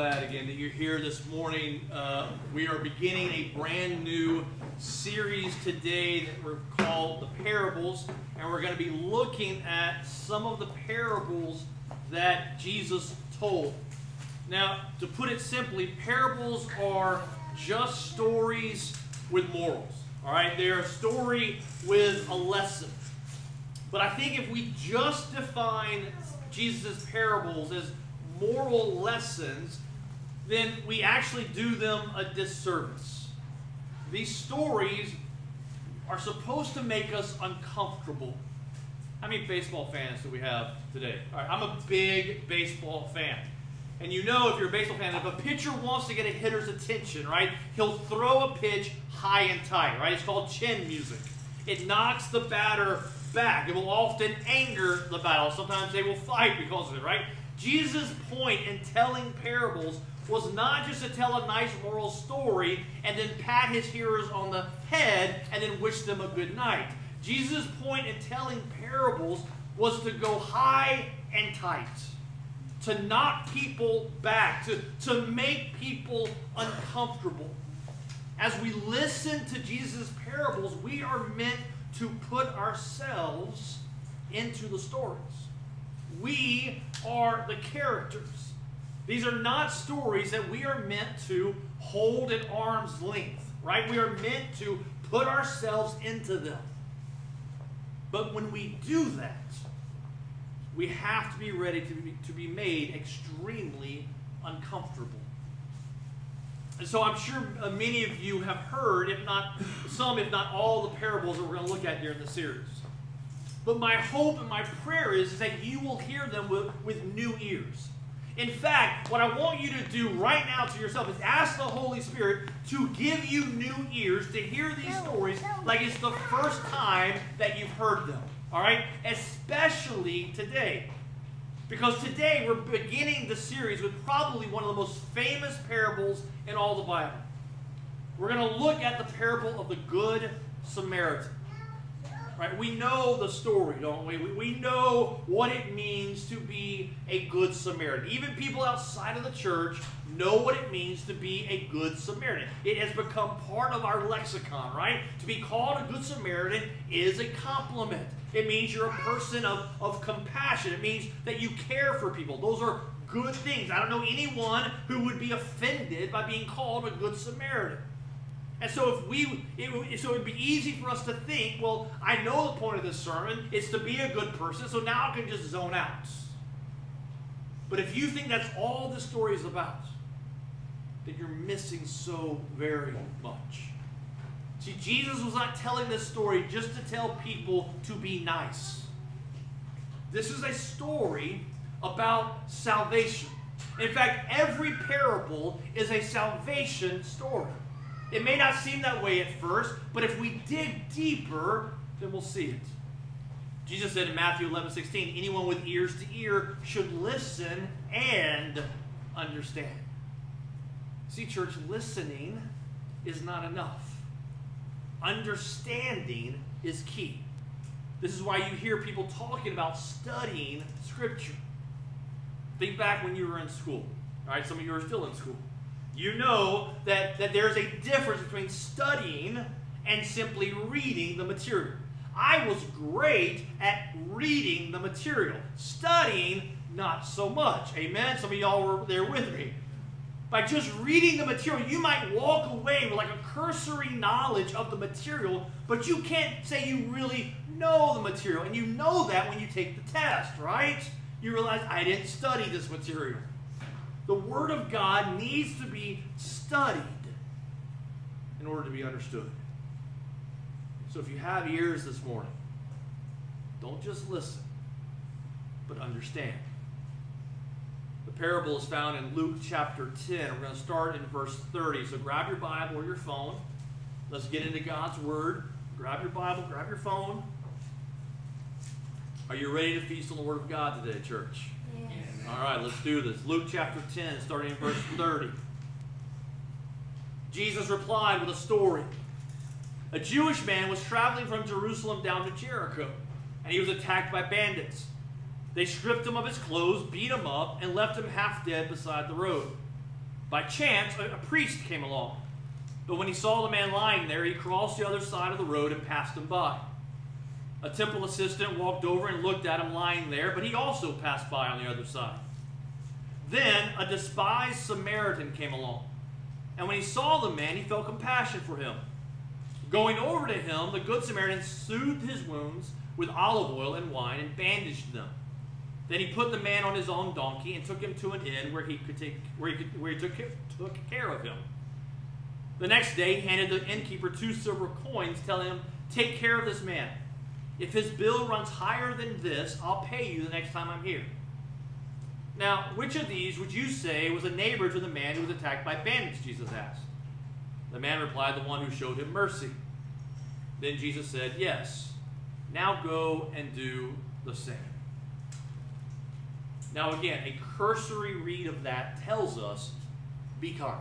glad again that you're here this morning. Uh, we are beginning a brand new series today that we're called the Parables, and we're going to be looking at some of the parables that Jesus told. Now, to put it simply, parables are just stories with morals. All right, they're a story with a lesson. But I think if we just define Jesus' parables as moral lessons, then we actually do them a disservice. These stories are supposed to make us uncomfortable. How many baseball fans do we have today? All right, I'm a big baseball fan. And you know, if you're a baseball fan, if a pitcher wants to get a hitter's attention, right, he'll throw a pitch high and tight, right? It's called chin music. It knocks the batter back. It will often anger the battle. Sometimes they will fight because of it, right? Jesus' point in telling parables was not just to tell a nice moral story and then pat his hearers on the head and then wish them a good night. Jesus' point in telling parables was to go high and tight, to knock people back, to, to make people uncomfortable. As we listen to Jesus' parables, we are meant to put ourselves into the stories. We are the characters. These are not stories that we are meant to hold at arm's length, right? We are meant to put ourselves into them. But when we do that, we have to be ready to be, to be made extremely uncomfortable. And so I'm sure uh, many of you have heard, if not some, if not all, the parables that we're going to look at during the series. But my hope and my prayer is, is that you will hear them with, with new ears. In fact, what I want you to do right now to yourself is ask the Holy Spirit to give you new ears to hear these stories like it's the first time that you've heard them. All right? Especially today. Because today we're beginning the series with probably one of the most famous parables in all the Bible. We're going to look at the parable of the Good Samaritan. Right? We know the story, don't we? we? We know what it means to be a good Samaritan. Even people outside of the church know what it means to be a good Samaritan. It has become part of our lexicon, right? To be called a good Samaritan is a compliment. It means you're a person of, of compassion. It means that you care for people. Those are good things. I don't know anyone who would be offended by being called a good Samaritan. And so if we, it, so it'd be easy for us to think, well, I know the point of this sermon is to be a good person, so now I can just zone out. But if you think that's all the story is about, then you're missing so very much. See, Jesus was not telling this story just to tell people to be nice. This is a story about salvation. In fact, every parable is a salvation story. It may not seem that way at first, but if we dig deeper, then we'll see it. Jesus said in Matthew 11, 16, anyone with ears to ear should listen and understand. See, church, listening is not enough. Understanding is key. This is why you hear people talking about studying Scripture. Think back when you were in school. All right, some of you are still in school you know that, that there's a difference between studying and simply reading the material. I was great at reading the material. Studying, not so much. Amen? Some of y'all were there with me. By just reading the material, you might walk away with like a cursory knowledge of the material, but you can't say you really know the material. And you know that when you take the test, right? You realize, I didn't study this material. The Word of God needs to be studied in order to be understood. So if you have ears this morning, don't just listen, but understand. The parable is found in Luke chapter 10. We're going to start in verse 30. So grab your Bible or your phone. Let's get into God's Word. Grab your Bible, grab your phone. Are you ready to feast on the Word of God today, church? All right, let's do this. Luke chapter 10, starting in verse 30. Jesus replied with a story. A Jewish man was traveling from Jerusalem down to Jericho, and he was attacked by bandits. They stripped him of his clothes, beat him up, and left him half dead beside the road. By chance, a, priest came along. But when he saw the man lying there, he crossed the other side of the road and passed him by. A temple assistant walked over and looked at him lying there, but he also passed by on the other side. Then a despised Samaritan came along. And when he saw the man, he felt compassion for him. Going over to him, the good Samaritan soothed his wounds with olive oil and wine and bandaged them. Then he put the man on his own donkey and took him to an inn where he could take where he, could, where he took, took care of him. The next day, he handed the innkeeper two silver coins, telling him, "Take care of this man. If his bill runs higher than this, I'll pay you the next time I'm here." Now, which of these would you say was a neighbor to the man who was attacked by bandits? Jesus asked. The man replied, The one who showed him mercy. Then Jesus said, Yes. Now go and do the same. Now, again, a cursory read of that tells us be kind.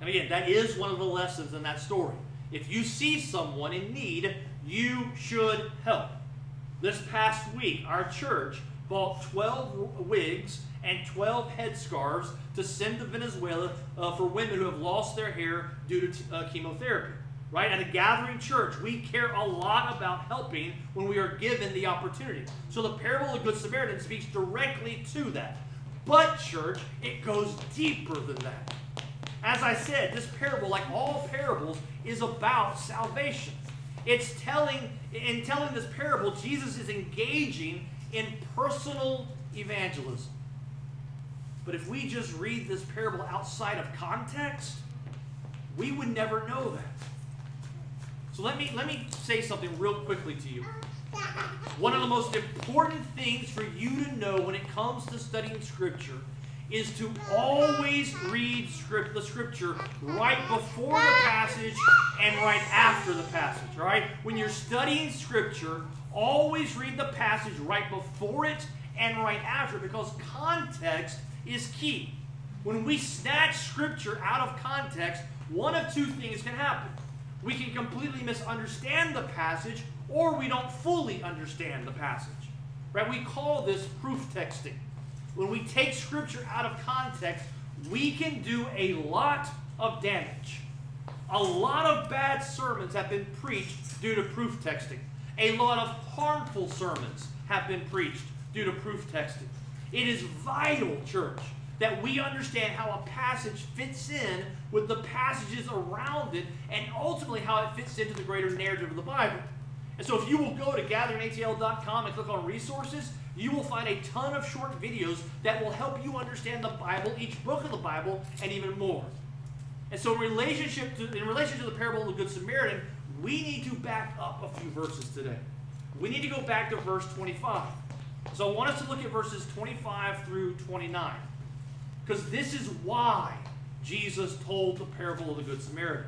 And again, that is one of the lessons in that story. If you see someone in need, you should help. This past week, our church bought 12 wigs and 12 headscarves to send to Venezuela uh, for women who have lost their hair due to uh, chemotherapy. Right? At a gathering church, we care a lot about helping when we are given the opportunity. So the parable of the Good Samaritan speaks directly to that. But, church, it goes deeper than that. As I said, this parable, like all parables, is about salvation. It's telling, in telling this parable, Jesus is engaging in personal evangelism. But if we just read this parable outside of context, we would never know that. So let me let me say something real quickly to you. One of the most important things for you to know when it comes to studying scripture is to always read script, the scripture right before the passage and right after the passage, right? When you're studying scripture, always read the passage right before it and right after because context is key. When we snatch scripture out of context, one of two things can happen we can completely misunderstand the passage or we don't fully understand the passage. Right? We call this proof texting. When we take scripture out of context, we can do a lot of damage. A lot of bad sermons have been preached due to proof texting. A lot of harmful sermons have been preached due to proof texting. It is vital, church, that we understand how a passage fits in with the passages around it and ultimately how it fits into the greater narrative of the Bible. And so if you will go to gatheringatl.com and click on resources, you will find a ton of short videos that will help you understand the Bible, each book of the Bible, and even more. And so in relationship to, in relation to the parable of the Good Samaritan, we need to back up a few verses today. We need to go back to verse 25. So I want us to look at verses 25 through 29. Because this is why Jesus told the parable of the Good Samaritan.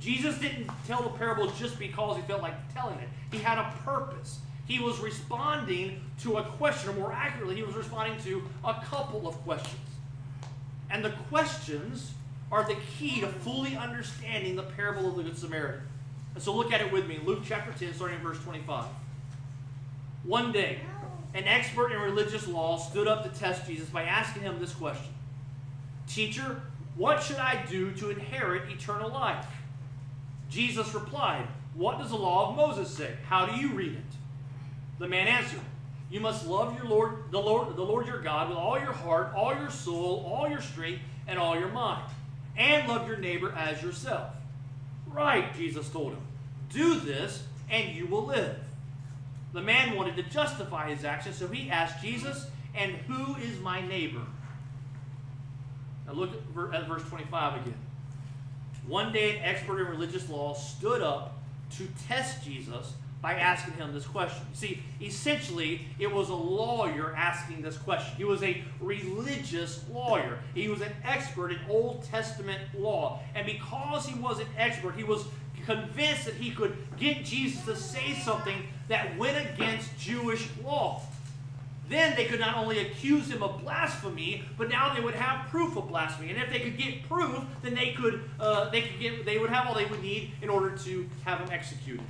Jesus didn't tell the parable just because he felt like telling it. He had a purpose. He was responding to a question, or more accurately, he was responding to a couple of questions. And the questions are the key to fully understanding the parable of the Good Samaritan. And so look at it with me. Luke chapter 10, starting in verse 25. One day, an expert in religious law stood up to test Jesus by asking him this question Teacher, what should I do to inherit eternal life? Jesus replied, What does the law of Moses say? How do you read it? The man answered, You must love your Lord, the Lord, the Lord your God with all your heart, all your soul, all your strength, and all your mind, and love your neighbor as yourself. Right, Jesus told him. Do this, and you will live. The man wanted to justify his action, so he asked Jesus, And who is my neighbor? Now look at verse 25 again. One day, an expert in religious law stood up to test Jesus by asking him this question. You see, essentially, it was a lawyer asking this question. He was a religious lawyer. He was an expert in Old Testament law. And because he was an expert, he was convinced that he could get Jesus to say something that went against Jewish law. Then they could not only accuse him of blasphemy, but now they would have proof of blasphemy. And if they could get proof, then they could uh, they could get they would have all they would need in order to have him executed.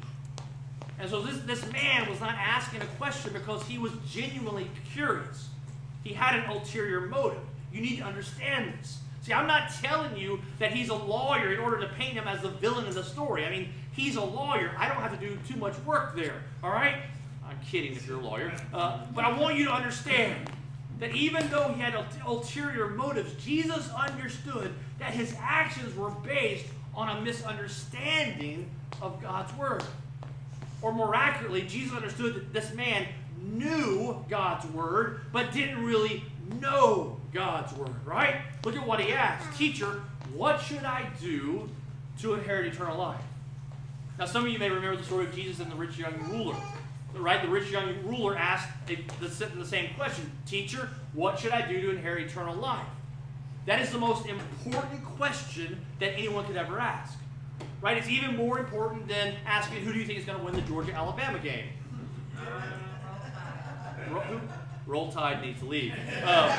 And so this, this man was not asking a question because he was genuinely curious. He had an ulterior motive. You need to understand this. See, I'm not telling you that he's a lawyer in order to paint him as the villain in the story. I mean, he's a lawyer. I don't have to do too much work there, all right? I'm kidding if you're a lawyer. Uh, but I want you to understand that even though he had ulterior motives, Jesus understood that his actions were based on a misunderstanding of God's word. Or more accurately, Jesus understood that this man knew God's word, but didn't really know God's word, right? Look at what he asked hmm. Teacher, what should I do to inherit eternal life? Now, some of you may remember the story of Jesus and the rich young ruler. Right? The rich young ruler asked the same question Teacher, what should I do to inherit eternal life? That is the most important question that anyone could ever ask. Right? It's even more important than asking who do you think is going to win the Georgia Alabama game? Roll Tide needs to leave. Um,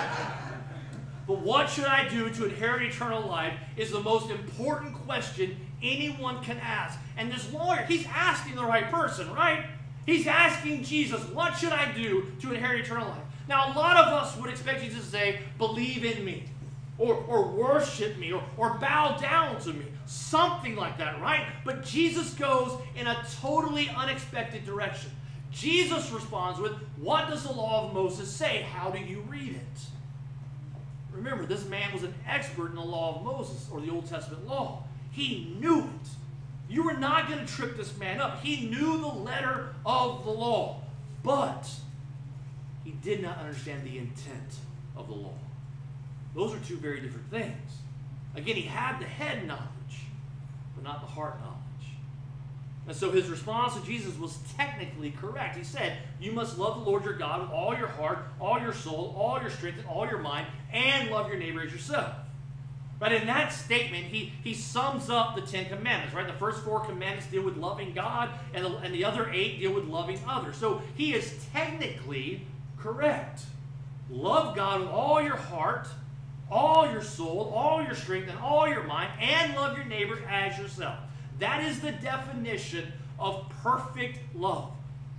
but what should I do to inherit eternal life is the most important question anyone can ask. And this lawyer, he's asking the right person, right? He's asking Jesus, what should I do to inherit eternal life? Now, a lot of us would expect Jesus to say, believe in me, or, or worship me, or, or bow down to me, something like that, right? But Jesus goes in a totally unexpected direction. Jesus responds with, What does the law of Moses say? How do you read it? Remember, this man was an expert in the law of Moses, or the Old Testament law. He knew it. You were not going to trip this man up. He knew the letter of the law, but he did not understand the intent of the law. Those are two very different things. Again, he had the head knowledge, but not the heart knowledge. And so his response to Jesus was technically correct. He said, You must love the Lord your God with all your heart, all your soul, all your strength, and all your mind, and love your neighbor as yourself. But in that statement, he, he sums up the Ten Commandments, right? The first four commandments deal with loving God, and the, and the other eight deal with loving others. So he is technically correct. Love God with all your heart, all your soul, all your strength, and all your mind, and love your neighbor as yourself. That is the definition of perfect love.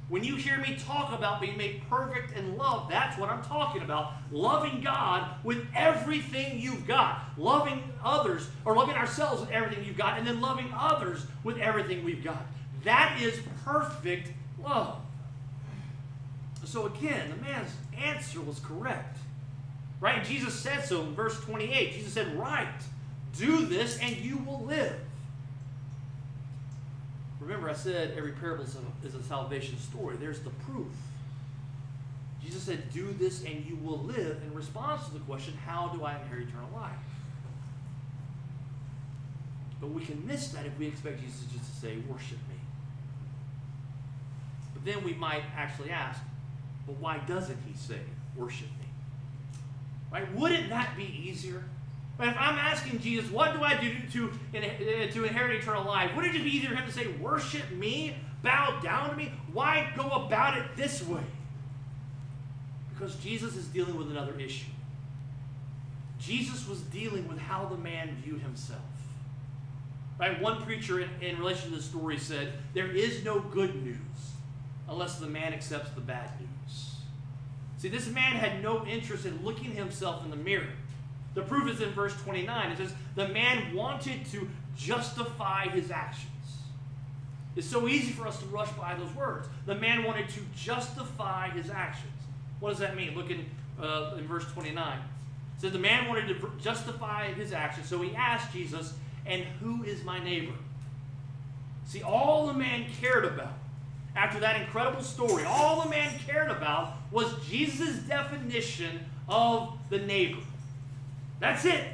When you hear me talk about being made perfect in love, that's what I'm talking about. Loving God with everything you've got. Loving others, or loving ourselves with everything you've got, and then loving others with everything we've got. That is perfect love. So again, the man's answer was correct. Right? Jesus said so in verse 28. Jesus said, Right, do this and you will live. Remember, I said every parable is a, is a salvation story. There's the proof. Jesus said, Do this and you will live in response to the question, How do I inherit eternal life? But we can miss that if we expect Jesus just to say, Worship me. But then we might actually ask, But why doesn't he say, Worship me? Right? Wouldn't that be easier? But if I'm asking Jesus, what do I do to, uh, to inherit eternal life? Wouldn't it just be easier for him to say, worship me, bow down to me? Why go about it this way? Because Jesus is dealing with another issue. Jesus was dealing with how the man viewed himself. Right? One preacher in, in relation to this story said, There is no good news unless the man accepts the bad news. See, this man had no interest in looking himself in the mirror. The proof is in verse 29. It says, The man wanted to justify his actions. It's so easy for us to rush by those words. The man wanted to justify his actions. What does that mean? Look in, uh, in verse 29. It says, The man wanted to justify his actions, so he asked Jesus, And who is my neighbor? See, all the man cared about after that incredible story, all the man cared about was Jesus' definition of the neighbor. That's it.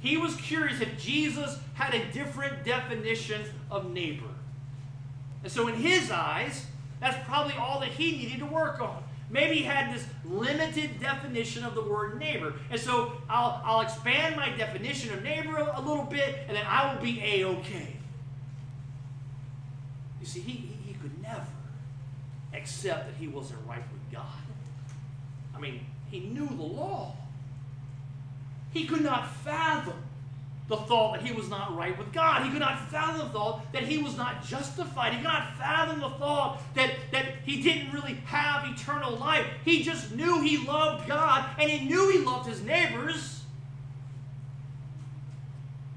He was curious if Jesus had a different definition of neighbor. And so, in his eyes, that's probably all that he needed to work on. Maybe he had this limited definition of the word neighbor. And so I'll, I'll expand my definition of neighbor a, a little bit, and then I will be A OK. You see, he, he, he could never accept that he wasn't right with God. I mean, he knew the law. He could not fathom the thought that he was not right with God. He could not fathom the thought that he was not justified. He could not fathom the thought that, that he didn't really have eternal life. He just knew he loved God and he knew he loved his neighbors.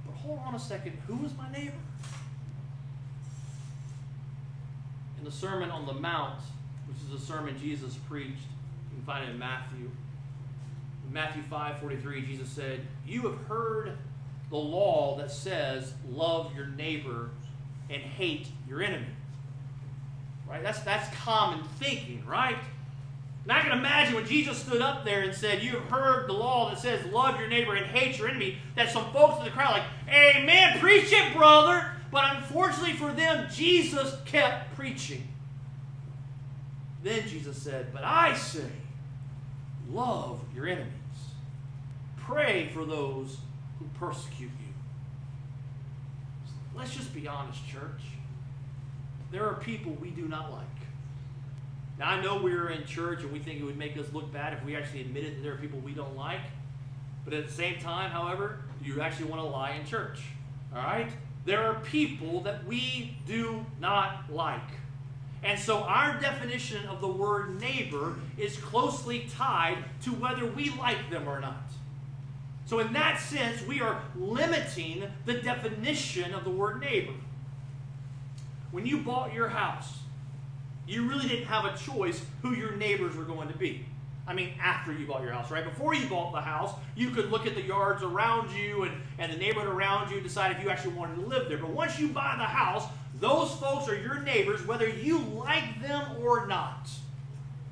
But hold on a second, who is my neighbor? In the Sermon on the Mount, which is a sermon Jesus preached, you can find it in Matthew. In Matthew 5 43, Jesus said, You have heard the law that says, Love your neighbor and hate your enemy. Right? That's, that's common thinking, right? And I can imagine when Jesus stood up there and said, You have heard the law that says, Love your neighbor and hate your enemy, that some folks in the crowd like, Amen, preach it, brother. But unfortunately for them, Jesus kept preaching. Then Jesus said, But I say, love your enemies. Pray for those who persecute you. Let's just be honest, church. There are people we do not like. Now, I know we're in church and we think it would make us look bad if we actually admitted that there are people we don't like. But at the same time, however, you actually want to lie in church. All right? There are people that we do not like. And so our definition of the word neighbor is closely tied to whether we like them or not. So, in that sense, we are limiting the definition of the word neighbor. When you bought your house, you really didn't have a choice who your neighbors were going to be. I mean, after you bought your house, right? Before you bought the house, you could look at the yards around you and, and the neighborhood around you and decide if you actually wanted to live there. But once you buy the house, those folks are your neighbors, whether you like them or not.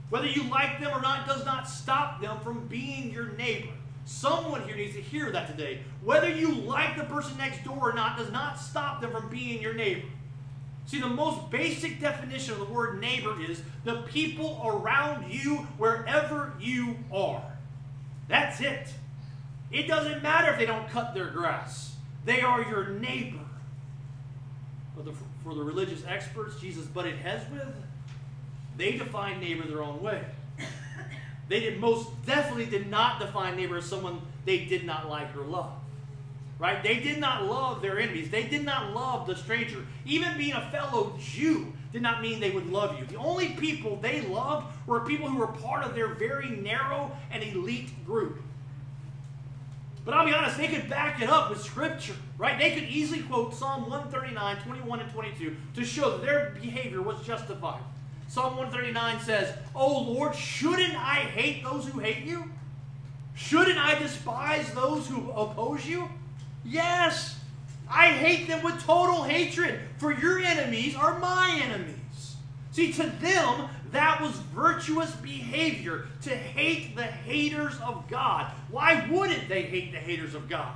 Whether you like them or not does not stop them from being your neighbor. Someone here needs to hear that today. Whether you like the person next door or not does not stop them from being your neighbor. See, the most basic definition of the word neighbor is the people around you wherever you are. That's it. It doesn't matter if they don't cut their grass, they are your neighbor. But the, for the religious experts Jesus butted heads with, they define neighbor their own way. They did most definitely did not define neighbor as someone they did not like or love. Right? They did not love their enemies. They did not love the stranger. Even being a fellow Jew did not mean they would love you. The only people they loved were people who were part of their very narrow and elite group. But I'll be honest, they could back it up with Scripture, right? They could easily quote Psalm 139, 21, and 22 to show that their behavior was justified. Psalm 139 says, Oh Lord, shouldn't I hate those who hate you? Shouldn't I despise those who oppose you? Yes, I hate them with total hatred, for your enemies are my enemies. See, to them, that was virtuous behavior to hate the haters of God. Why wouldn't they hate the haters of God?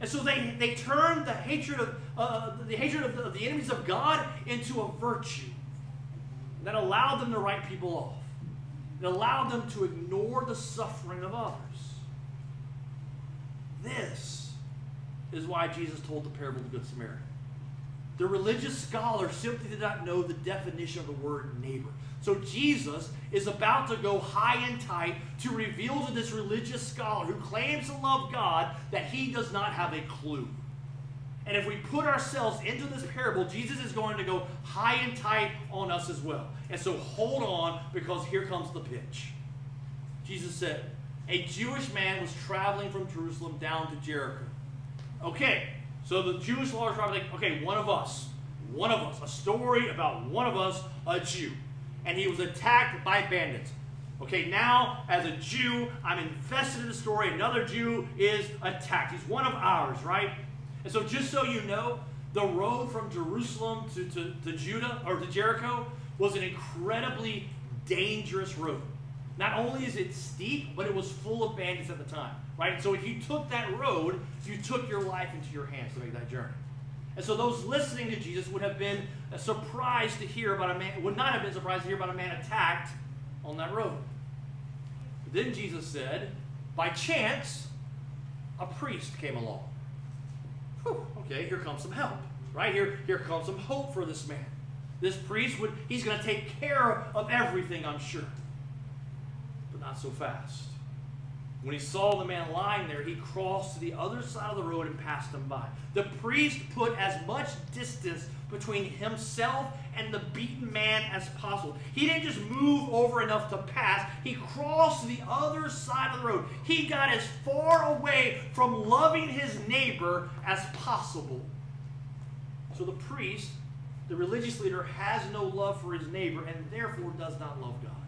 And so they, they turned the hatred of uh, the hatred of the, of the enemies of God into a virtue that allowed them to write people off. It allowed them to ignore the suffering of others. This is why Jesus told the parable of the Good Samaritan. The religious scholar simply did not know the definition of the word neighbor. So Jesus is about to go high and tight to reveal to this religious scholar who claims to love God that he does not have a clue. And if we put ourselves into this parable, Jesus is going to go high and tight on us as well. And so hold on because here comes the pitch. Jesus said, A Jewish man was traveling from Jerusalem down to Jericho. Okay, so the Jewish law is probably like, okay, one of us, one of us, a story about one of us, a Jew. And he was attacked by bandits. Okay, now as a Jew, I'm invested in the story. Another Jew is attacked. He's one of ours, right? And so, just so you know, the road from Jerusalem to, to, to Judah or to Jericho was an incredibly dangerous road. Not only is it steep, but it was full of bandits at the time, right? So if you took that road, you took your life into your hands to make that journey. And so those listening to Jesus would have been uh, surprised to hear about a man, would not have been surprised to hear about a man attacked on that road. But then Jesus said, by chance, a priest came along. Whew, okay, here comes some help. Right here, here comes some hope for this man. This priest would, he's going to take care of everything, I'm sure. But not so fast. When he saw the man lying there, he crossed to the other side of the road and passed him by. The priest put as much distance between himself and the beaten man as possible. He didn't just move over enough to pass, he crossed to the other side of the road. He got as far away from loving his neighbor as possible. So the priest, the religious leader, has no love for his neighbor and therefore does not love God.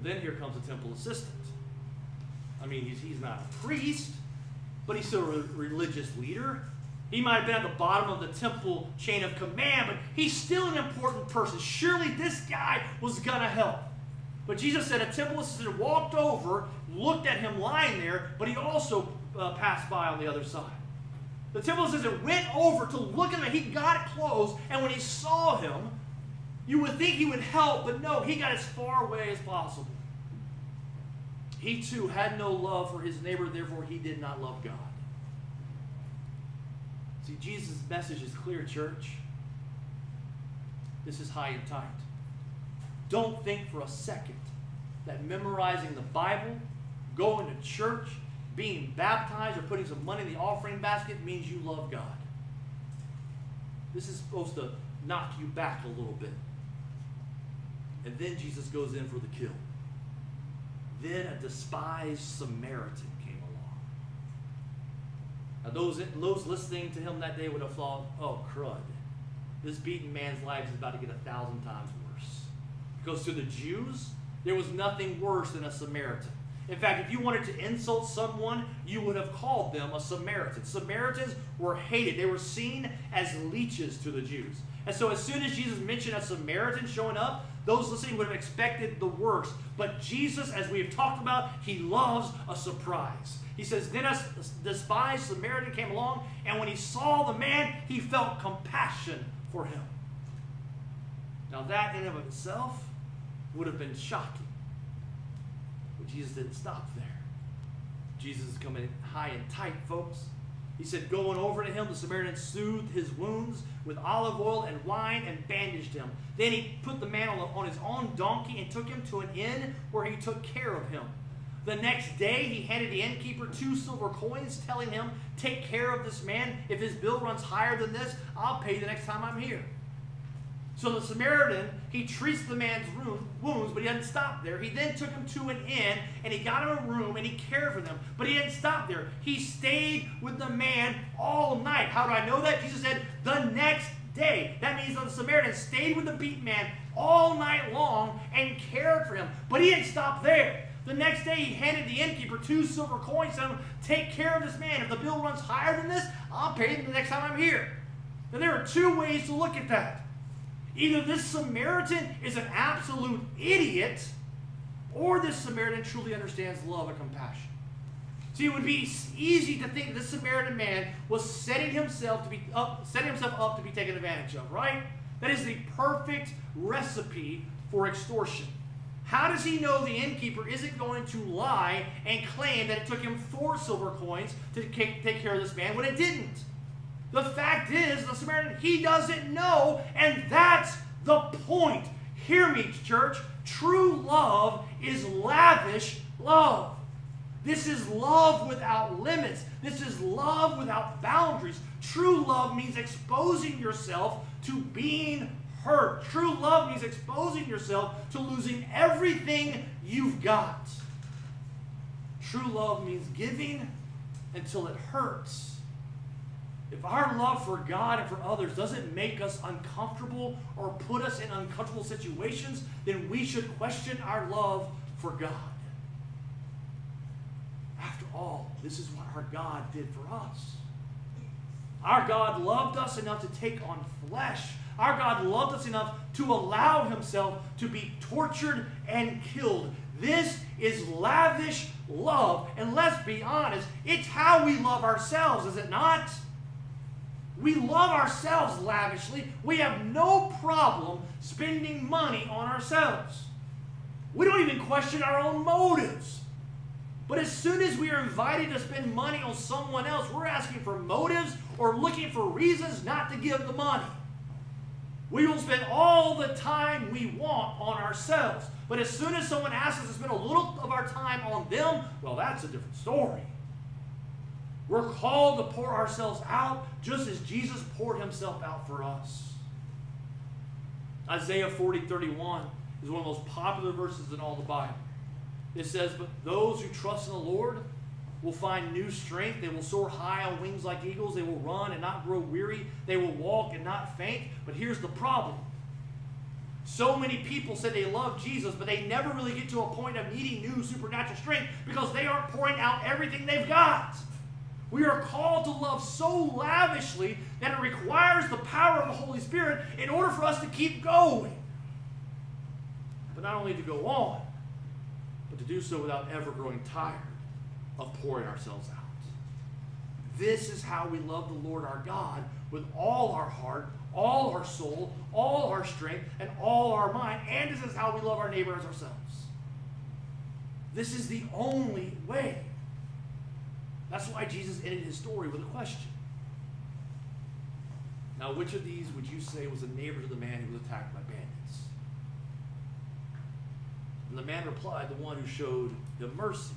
But then here comes the temple assistant. I mean, he's, he's not a priest, but he's still a religious leader. He might have been at the bottom of the temple chain of command, but he's still an important person. Surely this guy was going to help. But Jesus said a temple assistant walked over, looked at him lying there, but he also uh, passed by on the other side. The temple assistant went over to look at him. He got close, and when he saw him, you would think he would help, but no, he got as far away as possible. He too had no love for his neighbor, therefore he did not love God. See, Jesus' message is clear, church. This is high and tight. Don't think for a second that memorizing the Bible, going to church, being baptized, or putting some money in the offering basket means you love God. This is supposed to knock you back a little bit. And then Jesus goes in for the kill. Then a despised Samaritan came along. Now, those, those listening to him that day would have thought, oh, crud. This beaten man's life is about to get a thousand times worse. Because to the Jews, there was nothing worse than a Samaritan. In fact, if you wanted to insult someone, you would have called them a Samaritan. Samaritans were hated, they were seen as leeches to the Jews. And so, as soon as Jesus mentioned a Samaritan showing up, those listening would have expected the worst. But Jesus, as we have talked about, he loves a surprise. He says, Then a despised Samaritan came along, and when he saw the man, he felt compassion for him. Now, that in and of itself would have been shocking. But Jesus didn't stop there. Jesus is coming high and tight, folks. He said, Going over to him, the Samaritan soothed his wounds with olive oil and wine and bandaged him. Then he put the man on his own donkey and took him to an inn where he took care of him. The next day, he handed the innkeeper two silver coins, telling him, Take care of this man. If his bill runs higher than this, I'll pay the next time I'm here. So the Samaritan, he treats the man's wounds, but he doesn't stop there. He then took him to an inn and he got him a room and he cared for them. But he didn't stop there. He stayed with the man all night. How do I know that? Jesus said, the next day. That means the Samaritan stayed with the beat man all night long and cared for him. But he didn't stop there. The next day, he handed the innkeeper two silver coins and Take care of this man. If the bill runs higher than this, I'll pay him the next time I'm here. Now, there are two ways to look at that. Either this Samaritan is an absolute idiot, or this Samaritan truly understands love and compassion. See, it would be easy to think this Samaritan man was setting himself to be up, setting himself up to be taken advantage of, right? That is the perfect recipe for extortion. How does he know the innkeeper isn't going to lie and claim that it took him four silver coins to take care of this man when it didn't? The fact is, the Samaritan, he doesn't know, and that's the point. Hear me, church. True love is lavish love. This is love without limits. This is love without boundaries. True love means exposing yourself to being hurt. True love means exposing yourself to losing everything you've got. True love means giving until it hurts if our love for God and for others doesn't make us uncomfortable or put us in uncomfortable situations, then we should question our love for God. After all, this is what our God did for us. Our God loved us enough to take on flesh. Our God loved us enough to allow himself to be tortured and killed. This is lavish love. And let's be honest, it's how we love ourselves, is it not? We love ourselves lavishly. We have no problem spending money on ourselves. We don't even question our own motives. But as soon as we are invited to spend money on someone else, we're asking for motives or looking for reasons not to give the money. We will spend all the time we want on ourselves. But as soon as someone asks us to spend a little of our time on them, well, that's a different story. We're called to pour ourselves out just as Jesus poured himself out for us. Isaiah 40 31 is one of the most popular verses in all the Bible. It says, But those who trust in the Lord will find new strength. They will soar high on wings like eagles. They will run and not grow weary. They will walk and not faint. But here's the problem. So many people say they love Jesus, but they never really get to a point of needing new supernatural strength because they aren't pouring out everything they've got. We are called to love so lavishly that it requires the power of the Holy Spirit in order for us to keep going. But not only to go on, but to do so without ever growing tired of pouring ourselves out. This is how we love the Lord our God with all our heart, all our soul, all our strength, and all our mind. And this is how we love our neighbor as ourselves. This is the only way. That's why Jesus ended his story with a question. Now, which of these would you say was a neighbor to the man who was attacked by bandits? And the man replied, the one who showed them mercy.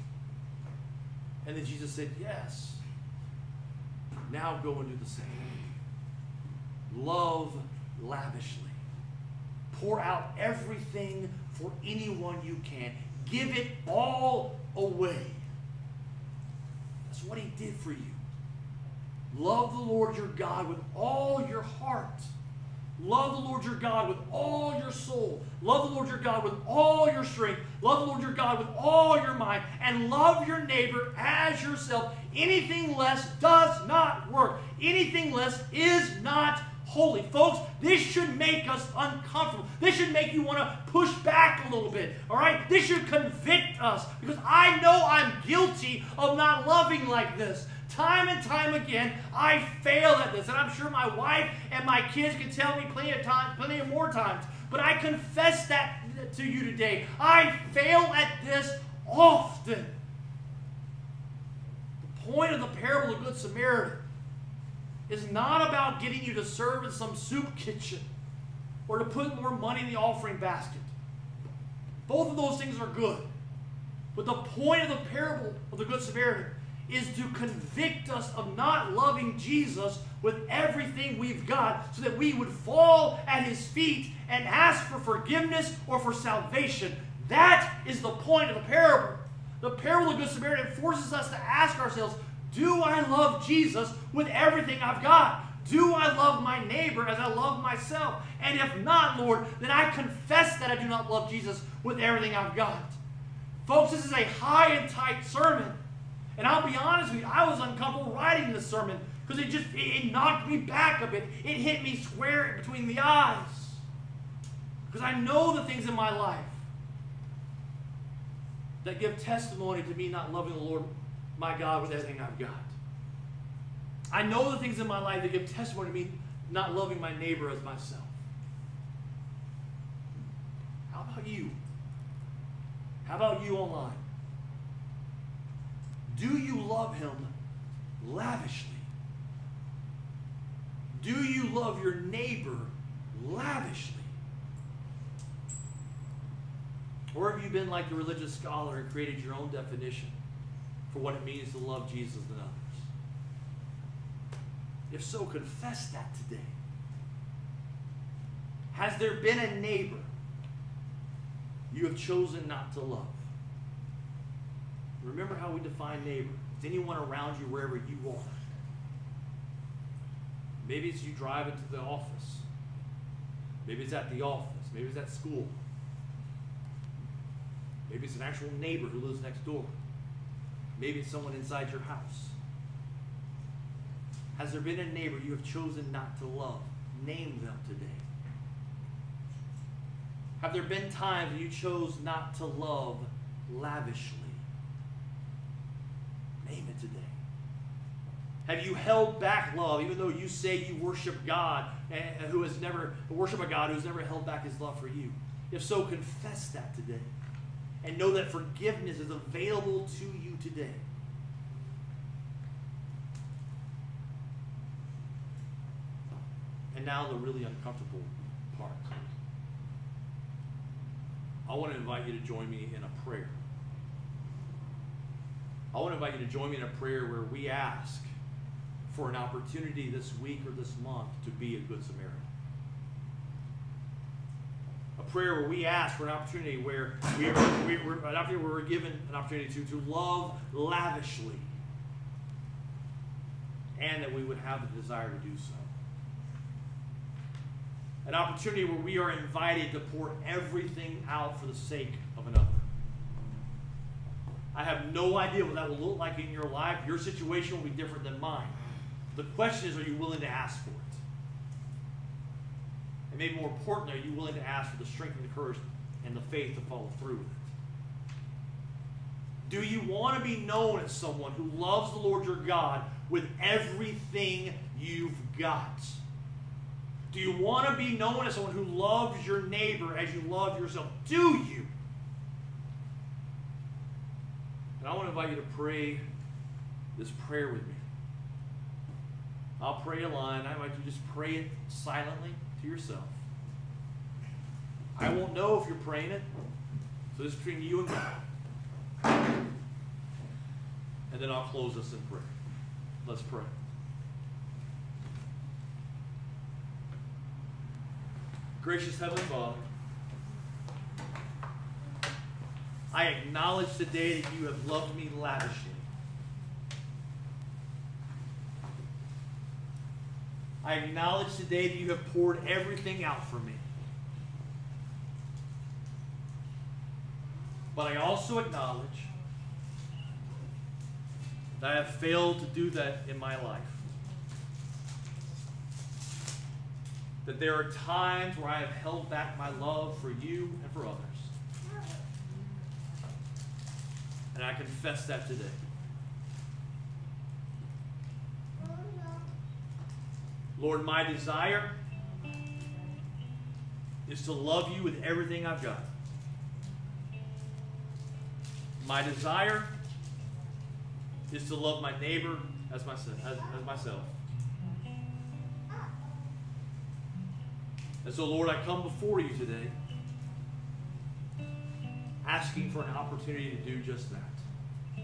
And then Jesus said, Yes. Now go and do the same. Love lavishly. Pour out everything for anyone you can. Give it all away. That's what he did for you. Love the Lord your God with all your heart. Love the Lord your God with all your soul. Love the Lord your God with all your strength. Love the Lord your God with all your mind. And love your neighbor as yourself. Anything less does not work. Anything less is not holy. Folks, this should make us uncomfortable. This should make you want to push back a little bit. All right? This should convict us because I know I'm guilty of not loving like this. Time and time again, I fail at this. And I'm sure my wife and my kids can tell me plenty of times, plenty of more times. But I confess that to you today. I fail at this often. The point of the parable of Good Samaritan is not about getting you to serve in some soup kitchen or to put more money in the offering basket. Both of those things are good. But the point of the parable of the Good Samaritan is to convict us of not loving Jesus with everything we've got so that we would fall at his feet and ask for forgiveness or for salvation. That is the point of the parable. The parable of the Good Samaritan forces us to ask ourselves, do I love Jesus with everything I've got? Do I love my neighbor as I love myself? And if not, Lord, then I confess that I do not love Jesus with everything I've got. Folks, this is a high and tight sermon. And I'll be honest with you, I was uncomfortable writing this sermon because it just it, knocked me back a bit. It hit me square between the eyes. Because I know the things in my life that give testimony to me not loving the Lord my God with everything I've got. I know the things in my life that give testimony to me not loving my neighbor as myself. How about you? How about you online? Do you love him lavishly? Do you love your neighbor lavishly? Or have you been like the religious scholar and created your own definition for what it means to love Jesus than others? If so, confess that today. Has there been a neighbor you have chosen not to love? Remember how we define neighbor. It's anyone around you wherever you are. Maybe it's you driving to the office. Maybe it's at the office. Maybe it's at school. Maybe it's an actual neighbor who lives next door. Maybe it's someone inside your house. Has there been a neighbor you have chosen not to love? Name them today. Have there been times you chose not to love lavishly? Name it today. Have you held back love, even though you say you worship God, eh, who has never worship a God who has never held back His love for you? If so, confess that today, and know that forgiveness is available to you today. And now the really uncomfortable part. I want to invite you to join me in a prayer. I want to invite you to join me in a prayer where we ask for an opportunity this week or this month to be a good Samaritan. A prayer where we ask for an opportunity where we are, we, are an opportunity where we're given an opportunity to, to love lavishly and that we would have the desire to do so. An opportunity where we are invited to pour everything out for the sake of another. I have no idea what that will look like in your life. Your situation will be different than mine. The question is, are you willing to ask for it? And maybe more importantly, are you willing to ask for the strength and the courage and the faith to follow through with it? Do you want to be known as someone who loves the Lord your God with everything you've got? Do you want to be known as someone who loves your neighbor as you love yourself? Do you? And I want to invite you to pray this prayer with me. I'll pray a line. I invite you just pray it silently to yourself. I won't know if you're praying it, so this is between you and God. And then I'll close us in prayer. Let's pray. Gracious Heavenly Father, I acknowledge today that you have loved me lavishly. I acknowledge today that you have poured everything out for me. But I also acknowledge that I have failed to do that in my life. That there are times where I have held back my love for you and for others. And I confess that today. Lord, my desire is to love you with everything I've got. My desire is to love my neighbor as myself. As, as myself. And so, Lord, I come before you today asking for an opportunity to do just that.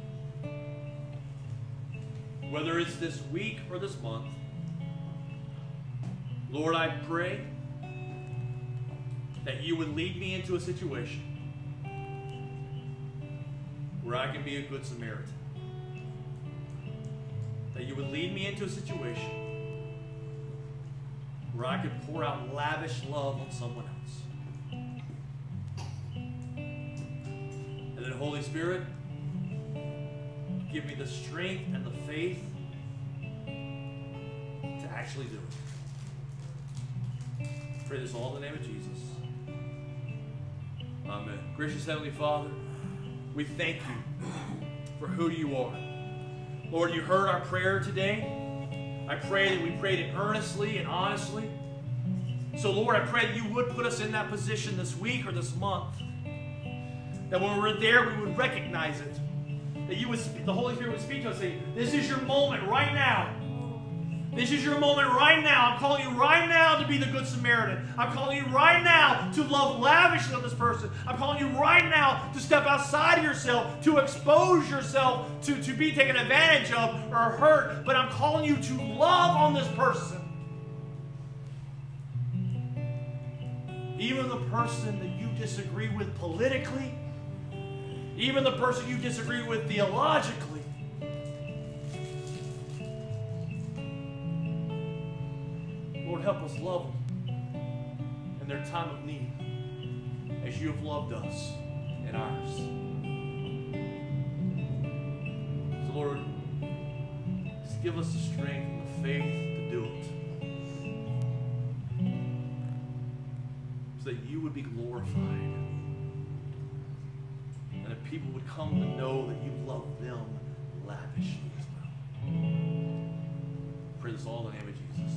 Whether it's this week or this month, Lord, I pray that you would lead me into a situation where I can be a good Samaritan. That you would lead me into a situation where I could pour out lavish love on someone else. And then, Holy Spirit, give me the strength and the faith to actually do it. Pray this all in the name of Jesus. Amen. Gracious Heavenly Father, we thank you for who you are. Lord, you heard our prayer today. I pray that we prayed it earnestly and honestly. So, Lord, I pray that you would put us in that position this week or this month. That when we're there, we would recognize it. That you would, the Holy Spirit would speak to us and say, This is your moment right now. This is your moment right now. I'm calling you right now to be the Good Samaritan. I'm calling you right now to love lavishly on this person. I'm calling you right now to step outside of yourself, to expose yourself, to, to be taken advantage of or hurt. But I'm calling you to love on this person. Even the person that you disagree with politically, even the person you disagree with theologically. Lord, help us love them in their time of need as you have loved us in ours. So, Lord, just give us the strength and the faith to do it. So that you would be glorified. And that people would come to know that you love them lavishly as well. Pray this all in the name of Jesus.